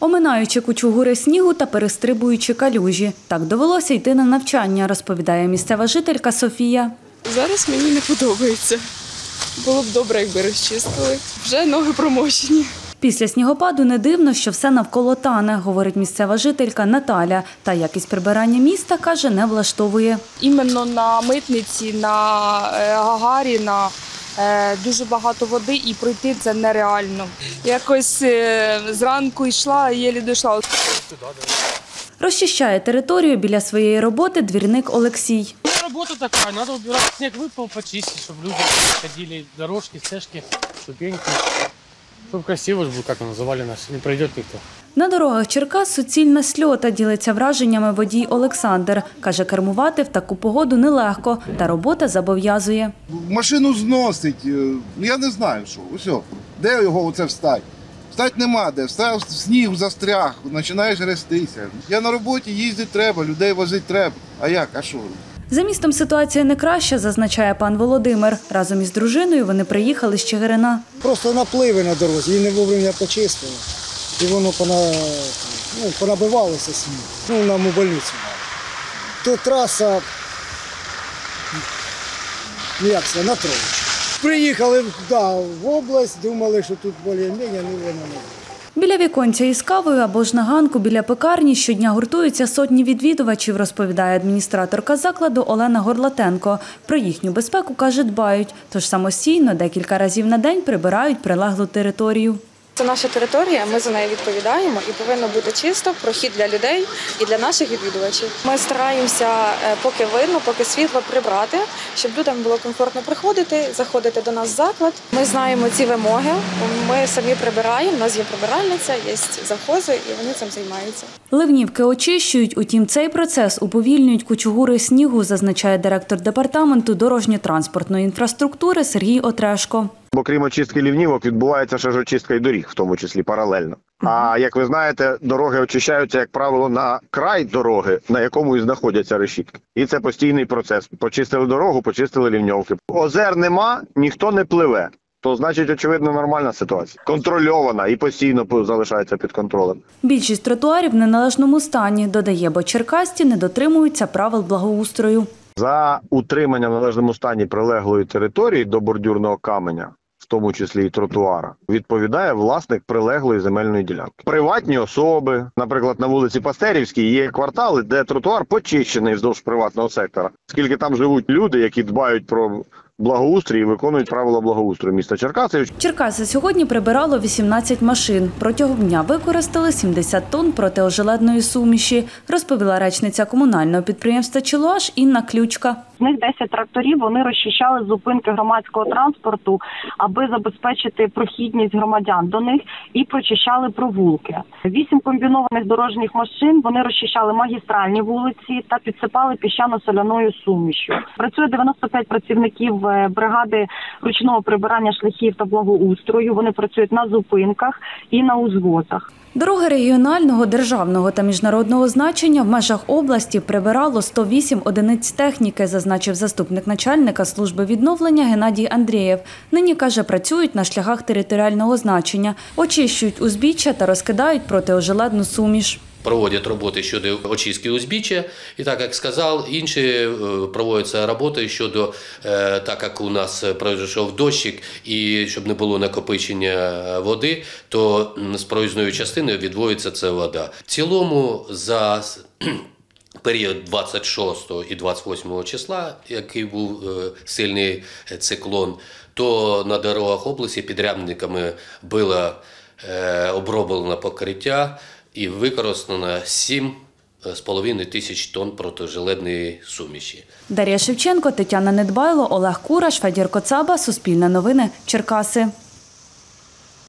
Оминаючи кучугури снігу та перестрибуючи калюжі. Так довелося йти на навчання, розповідає місцева жителька Софія. Зараз мені не подобається. Було б добре, якби розчистили. Вже ноги промочені. Після снігопаду не дивно, що все навколо тане, говорить місцева жителька Наталя. Та якість прибирання міста, каже, не влаштовує. Іменно на митниці, на Гагаріна е, дуже багато води і пройти це нереально. Якось е, зранку йшла, єлі дійшла. Розчищає територію біля своєї роботи двірник Олексій. Ну, Работа такая, надо убирать снег, выпал, почистить, чтобы люди ходили, дорожки, стежки, ступеньки. Чтобы красиво же было, как называли нас, не пройдет никто. На дорогах Черкас суцільна сльота ділиться враженнями водій Олександр. Каже, кермувати в таку погоду нелегко, та робота зобов'язує. машину зносить. е, Я не знаю, що. Ось, де його оце встать? Встать нема де, встав сніг застряг, починаєш грестися. Я на роботі їздити треба, людей возити треба. А як? А що? За містом ситуація не краща, зазначає пан Володимир. Разом із дружиною вони приїхали з Чигирина. Просто напливи на дорозі, її не вовремя почистили. І воно пона, ну, понабивалося сніг. Ну, нам у больницю. То траса, ну, як це, на Троїч. Приїхали да, в область, думали, що тут більш-менш, ну воно не. Біля віконця із кавою або ж на ганку біля пекарні щодня гуртуються сотні відвідувачів, розповідає адміністраторка закладу Олена Горлатенко. Про їхню безпеку, каже, дбають, тож самостійно декілька разів на день прибирають прилеглу територію. Це наша територія, ми за нею відповідаємо і повинно бути чисто, прохід для людей і для наших відвідувачів. Ми стараємося, е, поки видно, поки світло прибрати, щоб людям було комфортно приходити, заходити до нас в заклад. Ми знаємо ці вимоги. Ми самі прибираємо. У нас є прибиральниця, є завхози, і вони цим займаються. Ливнівки очищують, утім, цей процес уповільнюють кучугури снігу, зазначає директор департаменту дорожньо-транспортної інфраструктури Сергій Отрешко. Бо крім очистки лівнівок, відбувається ще ж очистка і доріг, в тому числі паралельно. А як ви знаєте, дороги очищаються, як правило, на край дороги, на якому і знаходяться решітки. І це постійний процес. Почистили дорогу, почистили лівньовки. Озер нема, ніхто не пливе. То значить, очевидно, нормальна ситуація. Контрольована і постійно залишається під контролем. Більшість тротуарів в неналежному стані, додає, бо черкасті не дотримуються правил благоустрою. За утримання в належному стані прилеглої території до бордюрного каменя, тому числі і тротуара, відповідає власник прилеглої земельної ділянки. Приватні особи, наприклад, на вулиці Пастерівській є квартали, де тротуар почищений вздовж приватного сектора, оскільки там живуть люди, які дбають про благоустрій і виконують правила благоустрою міста Черкаси. Черкаси сьогодні прибирало 18 машин. Протягом дня використали 70 тонн протиожеледної суміші, розповіла речниця комунального підприємства «Челуаш» Інна Ключка. З них 10 тракторів вони розчищали зупинки громадського транспорту, аби забезпечити прохідність громадян до них і прочищали провулки. Вісім комбінованих дорожніх машин вони розчищали магістральні вулиці та підсипали піщано-соляною сумішю. Працює 95 працівників е, бригади ручного прибирання шляхів та благоустрою. Вони працюють на зупинках і на узвозах. Дороги регіонального, державного та міжнародного значення в межах області прибирало 108 одиниць техніки, зазначив заступник начальника служби відновлення Геннадій Андрієв. Нині, каже, працюють на шляхах територіального значення, очищують узбіччя та розкидають протиожеледну суміш. Проводять роботи щодо очистки узбіччя, і так як сказав, інші е, проводяться роботи щодо е, так як у нас пройшов дощик, і щоб не було накопичення води, то з проїзної частини відводиться ця вода. В цілому за період 26 і 28 числа, який був е, сильний циклон, то на дорогах області підрядниками було е, оброблено покриття і використано 7,5 тисяч тонн протижилетної суміші. Дар'я Шевченко, Тетяна Недбайло, Олег Кураш, Федір Коцаба, Суспільне новини, Черкаси.